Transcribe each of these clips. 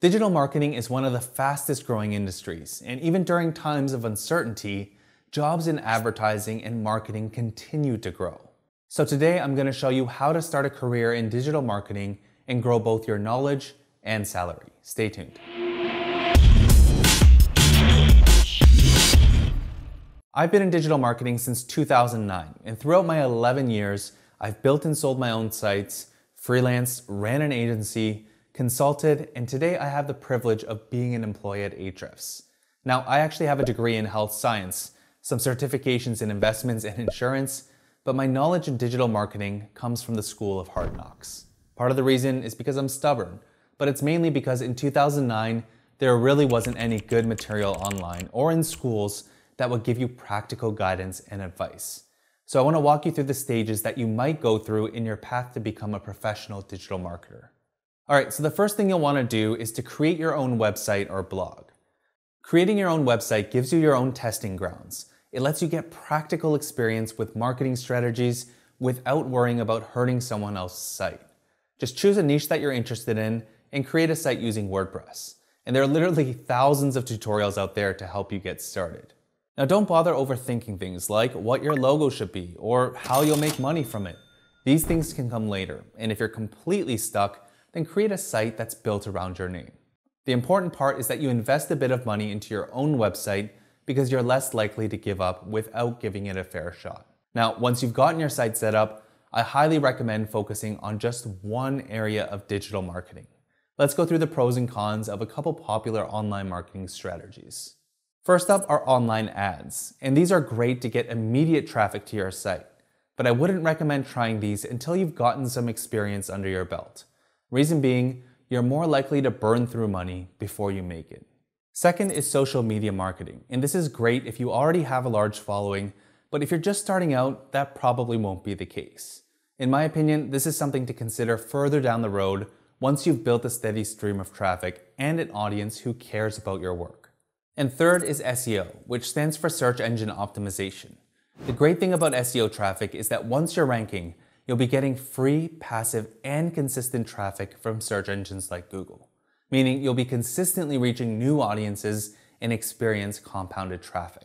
Digital marketing is one of the fastest growing industries, and even during times of uncertainty, jobs in advertising and marketing continue to grow. So today I'm going to show you how to start a career in digital marketing and grow both your knowledge and salary. Stay tuned. I've been in digital marketing since 2009, and throughout my 11 years, I've built and sold my own sites, freelanced, ran an agency, consulted, and today I have the privilege of being an employee at Ahrefs. Now, I actually have a degree in health science, some certifications in investments and insurance, but my knowledge in digital marketing comes from the School of Hard Knocks. Part of the reason is because I'm stubborn, but it's mainly because in 2009, there really wasn't any good material online or in schools that would give you practical guidance and advice. So I want to walk you through the stages that you might go through in your path to become a professional digital marketer. All right, so the first thing you'll want to do is to create your own website or blog. Creating your own website gives you your own testing grounds. It lets you get practical experience with marketing strategies without worrying about hurting someone else's site. Just choose a niche that you're interested in and create a site using WordPress. And there are literally thousands of tutorials out there to help you get started. Now don't bother overthinking things like what your logo should be or how you'll make money from it. These things can come later, and if you're completely stuck, then create a site that's built around your name. The important part is that you invest a bit of money into your own website because you're less likely to give up without giving it a fair shot. Now, once you've gotten your site set up, I highly recommend focusing on just one area of digital marketing. Let's go through the pros and cons of a couple popular online marketing strategies. First up are online ads, and these are great to get immediate traffic to your site. But I wouldn't recommend trying these until you've gotten some experience under your belt. Reason being, you're more likely to burn through money before you make it. Second is social media marketing, and this is great if you already have a large following, but if you're just starting out, that probably won't be the case. In my opinion, this is something to consider further down the road once you've built a steady stream of traffic and an audience who cares about your work. And third is SEO, which stands for search engine optimization. The great thing about SEO traffic is that once you're ranking, you'll be getting free, passive, and consistent traffic from search engines like Google, meaning you'll be consistently reaching new audiences and experience compounded traffic.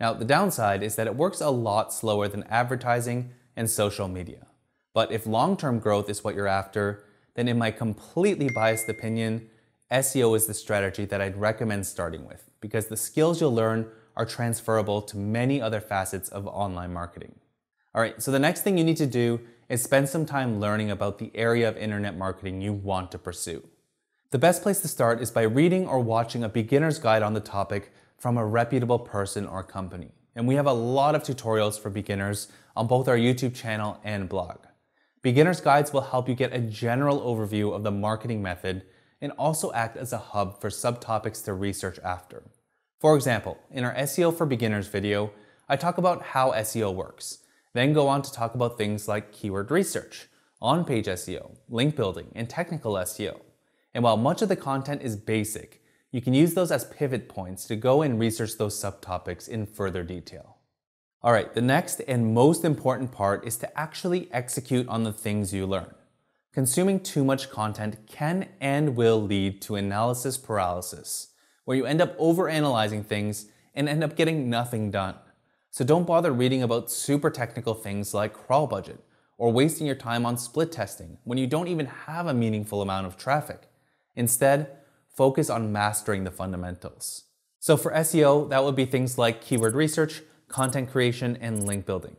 Now, the downside is that it works a lot slower than advertising and social media. But if long term growth is what you're after, then in my completely biased opinion, SEO is the strategy that I'd recommend starting with because the skills you'll learn are transferable to many other facets of online marketing. All right, so the next thing you need to do is spend some time learning about the area of internet marketing you want to pursue. The best place to start is by reading or watching a beginner's guide on the topic from a reputable person or company. And we have a lot of tutorials for beginners on both our YouTube channel and blog. Beginner's guides will help you get a general overview of the marketing method and also act as a hub for subtopics to research after. For example, in our SEO for Beginners video, I talk about how SEO works then go on to talk about things like keyword research, on page SEO, link building, and technical SEO. And while much of the content is basic, you can use those as pivot points to go and research those subtopics in further detail. All right, the next and most important part is to actually execute on the things you learn. Consuming too much content can and will lead to analysis paralysis, where you end up overanalyzing things and end up getting nothing done. So don't bother reading about super technical things like crawl budget or wasting your time on split testing when you don't even have a meaningful amount of traffic. Instead, focus on mastering the fundamentals. So for SEO, that would be things like keyword research, content creation, and link building.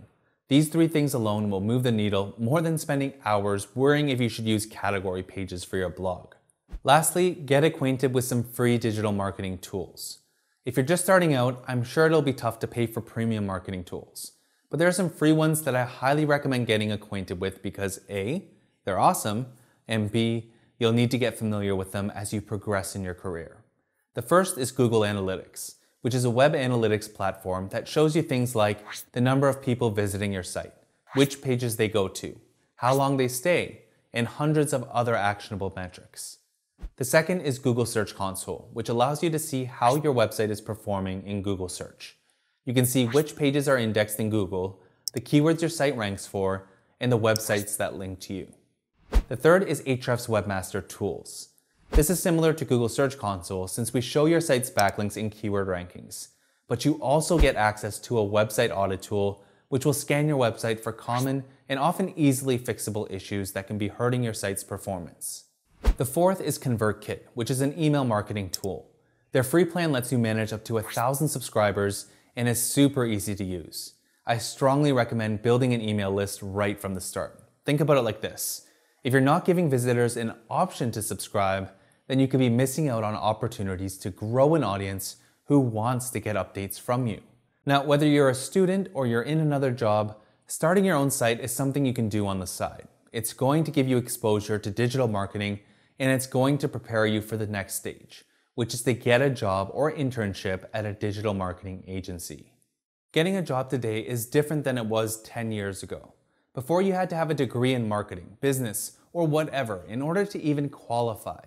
These three things alone will move the needle more than spending hours worrying if you should use category pages for your blog. Lastly, get acquainted with some free digital marketing tools. If you're just starting out, I'm sure it'll be tough to pay for premium marketing tools. But there are some free ones that I highly recommend getting acquainted with because A, they're awesome, and B, you'll need to get familiar with them as you progress in your career. The first is Google Analytics, which is a web analytics platform that shows you things like the number of people visiting your site, which pages they go to, how long they stay, and hundreds of other actionable metrics. The second is Google Search Console, which allows you to see how your website is performing in Google Search. You can see which pages are indexed in Google, the keywords your site ranks for, and the websites that link to you. The third is Ahrefs Webmaster Tools. This is similar to Google Search Console since we show your site's backlinks in keyword rankings. But you also get access to a website audit tool which will scan your website for common and often easily fixable issues that can be hurting your site's performance. The fourth is ConvertKit, which is an email marketing tool. Their free plan lets you manage up to a thousand subscribers and is super easy to use. I strongly recommend building an email list right from the start. Think about it like this. If you're not giving visitors an option to subscribe, then you could be missing out on opportunities to grow an audience who wants to get updates from you. Now, whether you're a student or you're in another job, starting your own site is something you can do on the side. It's going to give you exposure to digital marketing and it's going to prepare you for the next stage, which is to get a job or internship at a digital marketing agency. Getting a job today is different than it was 10 years ago. Before you had to have a degree in marketing, business, or whatever in order to even qualify.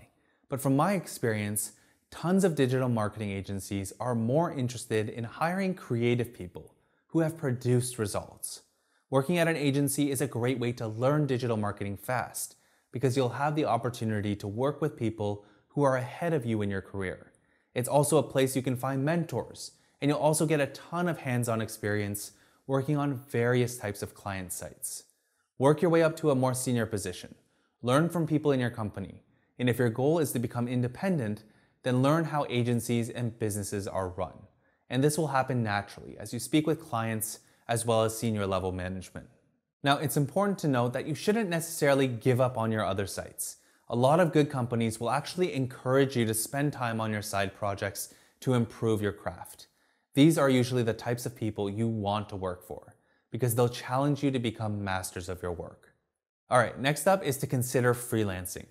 But from my experience, tons of digital marketing agencies are more interested in hiring creative people who have produced results. Working at an agency is a great way to learn digital marketing fast because you'll have the opportunity to work with people who are ahead of you in your career. It's also a place you can find mentors, and you'll also get a ton of hands on experience working on various types of client sites. Work your way up to a more senior position. Learn from people in your company. And if your goal is to become independent, then learn how agencies and businesses are run. And this will happen naturally as you speak with clients as well as senior level management. Now, it's important to note that you shouldn't necessarily give up on your other sites. A lot of good companies will actually encourage you to spend time on your side projects to improve your craft. These are usually the types of people you want to work for because they'll challenge you to become masters of your work. All right, next up is to consider freelancing.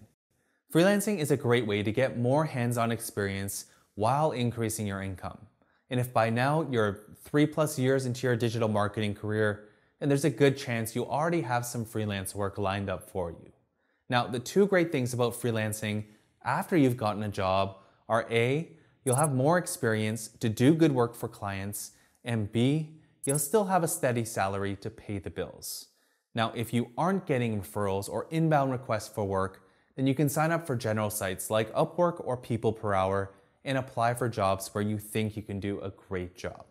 Freelancing is a great way to get more hands on experience while increasing your income. And if by now you're three plus years into your digital marketing career, and there's a good chance you already have some freelance work lined up for you. Now, the two great things about freelancing after you've gotten a job are A, you'll have more experience to do good work for clients, and B, you'll still have a steady salary to pay the bills. Now, if you aren't getting referrals or inbound requests for work, then you can sign up for general sites like Upwork or People Per Hour and apply for jobs where you think you can do a great job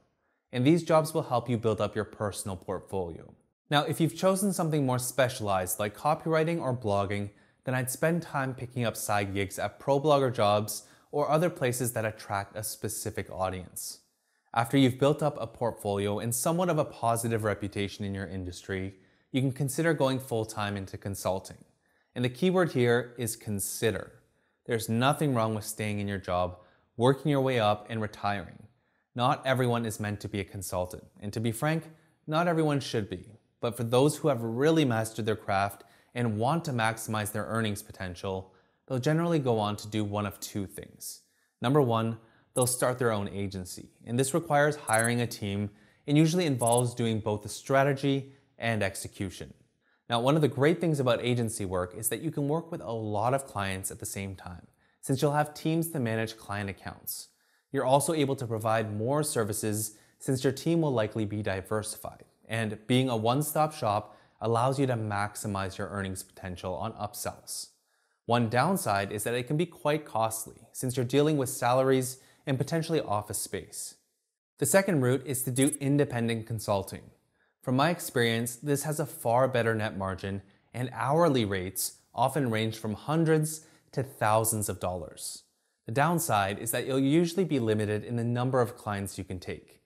and these jobs will help you build up your personal portfolio. Now, if you've chosen something more specialized like copywriting or blogging, then I'd spend time picking up side gigs at ProBlogger jobs or other places that attract a specific audience. After you've built up a portfolio and somewhat of a positive reputation in your industry, you can consider going full time into consulting. And the keyword here is consider. There's nothing wrong with staying in your job, working your way up, and retiring. Not everyone is meant to be a consultant, and to be frank, not everyone should be. But for those who have really mastered their craft and want to maximize their earnings potential, they'll generally go on to do one of two things. Number one, they'll start their own agency, and this requires hiring a team and usually involves doing both the strategy and execution. Now, one of the great things about agency work is that you can work with a lot of clients at the same time, since you'll have teams to manage client accounts. You're also able to provide more services since your team will likely be diversified. And being a one stop shop allows you to maximize your earnings potential on upsells. One downside is that it can be quite costly since you're dealing with salaries and potentially office space. The second route is to do independent consulting. From my experience, this has a far better net margin and hourly rates often range from hundreds to thousands of dollars. The downside is that you'll usually be limited in the number of clients you can take.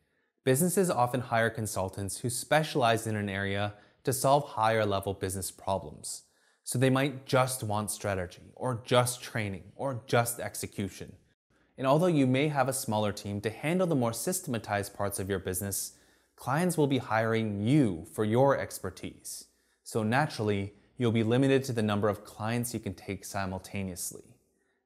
Businesses often hire consultants who specialize in an area to solve higher level business problems. So they might just want strategy, or just training, or just execution. And although you may have a smaller team to handle the more systematized parts of your business, clients will be hiring you for your expertise. So naturally, you'll be limited to the number of clients you can take simultaneously.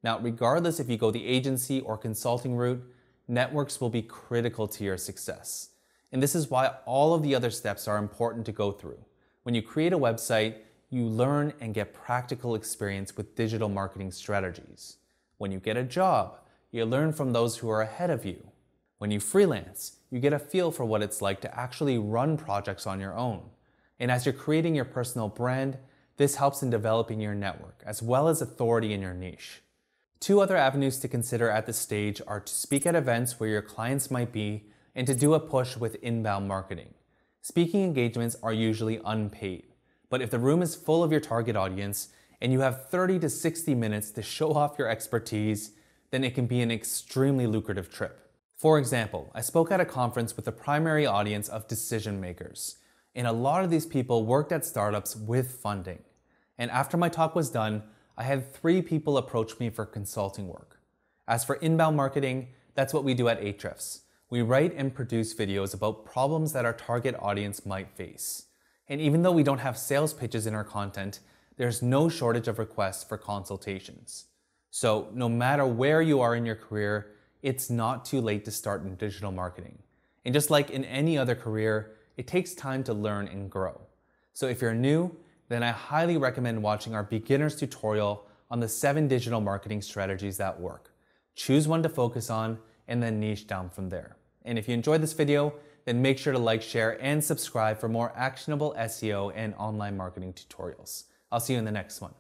Now, regardless if you go the agency or consulting route, networks will be critical to your success. And this is why all of the other steps are important to go through. When you create a website, you learn and get practical experience with digital marketing strategies. When you get a job, you learn from those who are ahead of you. When you freelance, you get a feel for what it's like to actually run projects on your own. And as you're creating your personal brand, this helps in developing your network as well as authority in your niche. Two other avenues to consider at this stage are to speak at events where your clients might be and to do a push with inbound marketing. Speaking engagements are usually unpaid, but if the room is full of your target audience and you have 30 to 60 minutes to show off your expertise, then it can be an extremely lucrative trip. For example, I spoke at a conference with a primary audience of decision makers, and a lot of these people worked at startups with funding. And after my talk was done, I had three people approach me for consulting work. As for inbound marketing, that's what we do at Ahrefs. We write and produce videos about problems that our target audience might face. And even though we don't have sales pitches in our content, there's no shortage of requests for consultations. So, no matter where you are in your career, it's not too late to start in digital marketing. And just like in any other career, it takes time to learn and grow. So, if you're new, then I highly recommend watching our beginner's tutorial on the seven digital marketing strategies that work. Choose one to focus on and then niche down from there. And if you enjoyed this video, then make sure to like, share, and subscribe for more actionable SEO and online marketing tutorials. I'll see you in the next one.